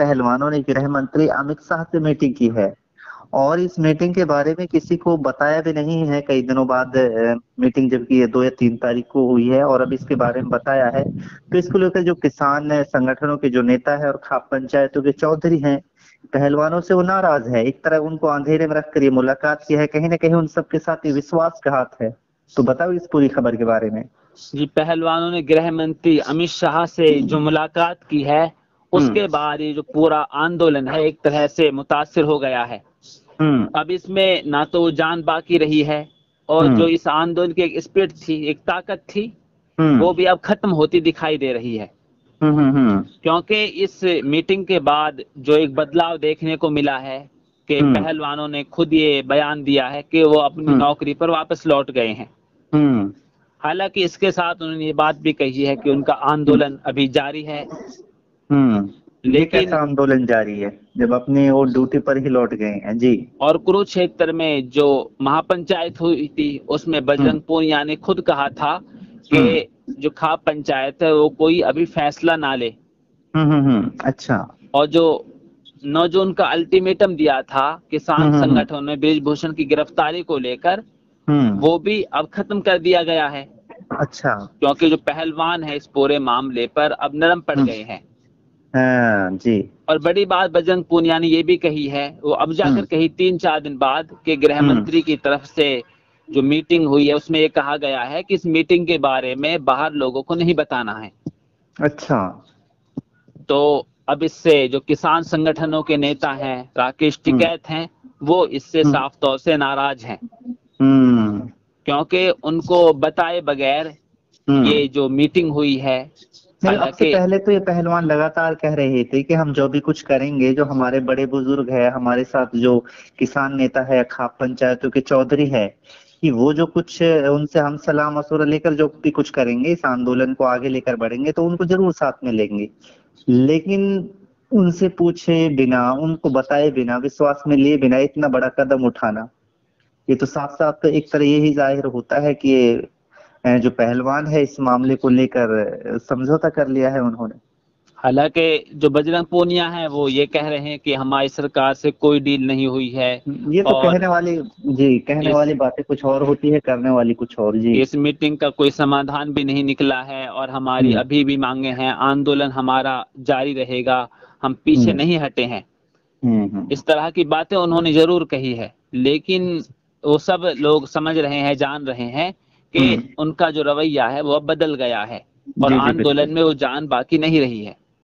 पहलवानों ने गृह मंत्री अमित शाह से मीटिंग की है। और इस मीटिंग के बारे में किसी को बताया भी नहीं है। कई दिनों बाद मीटिंग जबकि ये दो या तीन तारीख को हुई है और अब इसके बारे में बताया है। तो इसको लेकर जो किसान संगठनों के जो नेता है और खाप पंचायतों के चौधरी हैं, पहलवानों से वो नाराज़ है। एक तरह उनको अंधेरे में रखकर ये मुलाकात की है। कहीं ना कहीं उन सबके साथ ये विश्वासघात है। तो बताओ इस पूरी खबर के बारे में। जी, पहलवानों ने गृह मंत्री अमित शाह से जो मुलाकात की है उसके हम्म। बाद ये जो पूरा आंदोलन है एक तरह से मुतासर हो गया है। हम्म। अब इसमें ना तो जान बाकी रही है और हम्म। जो इस आंदोलन की एक स्पिरिट थी एक ताकत थी वो भी अब खत्म होती दिखाई दे रही है। क्योंकि इस मीटिंग के बाद जो एक बदलाव देखने को मिला है कि पहलवानों ने खुद ये बयान दिया है कि वो अपनी नौकरी पर वापस लौट गए हैं। हालाँकि इसके साथ उन्होंने ये बात भी कही है कि उनका आंदोलन अभी जारी है लेकिन आंदोलन जारी है जब अपनी वो ड्यूटी पर ही लौट गए हैं जी और कुरुक्षेत्र में जो महापंचायत हुई थी उसमें बजरंग हम्म। पूनिया ने खुद कहा था कि हम्म। जो खाप पंचायत है वो कोई अभी फैसला ना ले हम्म, अच्छा और जो नौ जून का अल्टीमेटम दिया था किसान संगठन में ब्रिजभूषण की गिरफ्तारी को लेकर हम्म। वो भी अब खत्म कर दिया गया है अच्छा क्योंकि जो पहलवान है इस पूरे मामले पर अब नरम पड़ हम्म। गए हैं हाँ, जी। और बड़ी बात बजरंग पूनिया ने ये भी कही है वो अब जाकर हम्म। कही तीन चार दिन बाद कि गृह मंत्री की तरफ़ से जो मीटिंग हुई है उसमें ये कहा गया है कि इस मीटिंग के बारे में बाहर लोगों को नहीं बताना है। अच्छा। तो अब इससे जो किसान संगठनों के नेता हैं राकेश टिकैत हैं वो इससे साफ़ तौर से नाराज़ हैं। हम्म। क्योंकि उनको बताए बगैर हम्म। ये जो मीटिंग हुई है सबसे पहले तो ये पहलवान लगातार कह रहे थे कि हम जो भी कुछ करेंगे जो हमारे बड़े बुज़ुर्ग है हमारे साथ जो किसान नेता है खाप पंचायतों के चौधरी है कि वो जो कुछ उनसे हम सलाह मशूरा लेकर जो भी कुछ करेंगे इस आंदोलन को आगे लेकर बढ़ेंगे तो उनको ज़रूर साथ में लेंगे। लेकिन उनसे पूछे बिना उनको बताए बिना विश्वास में लिए बिना इतना बड़ा कदम उठाना ये तो साफ़ साफ़ तो एक तरह यही ज़ाहिर होता है कि जो पहलवान है इस मामले को लेकर समझौता कर लिया है उन्होंने हालाँकि जो बजरंग पूनिया है वो ये कह रहे हैं कि हमारी सरकार से कोई डील नहीं हुई है ये तो कहने वाली जी कहने वाली बातें कुछ और होती है करने वाली कुछ और जी इस मीटिंग का कोई समाधान भी नहीं निकला है और हमारी हम्म। अभी भी मांगे हैं आंदोलन हमारा जारी रहेगा हम पीछे हम्म। नहीं हटे हैं हम्म, इस तरह की बातें उन्होंने ज़रूर कही है लेकिन वो सब लोग समझ रहे हैं जान रहे हैं कि हम्म। उनका जो रवैया है वो अब बदल गया है और आंदोलन में वो जान बाकी नहीं रही है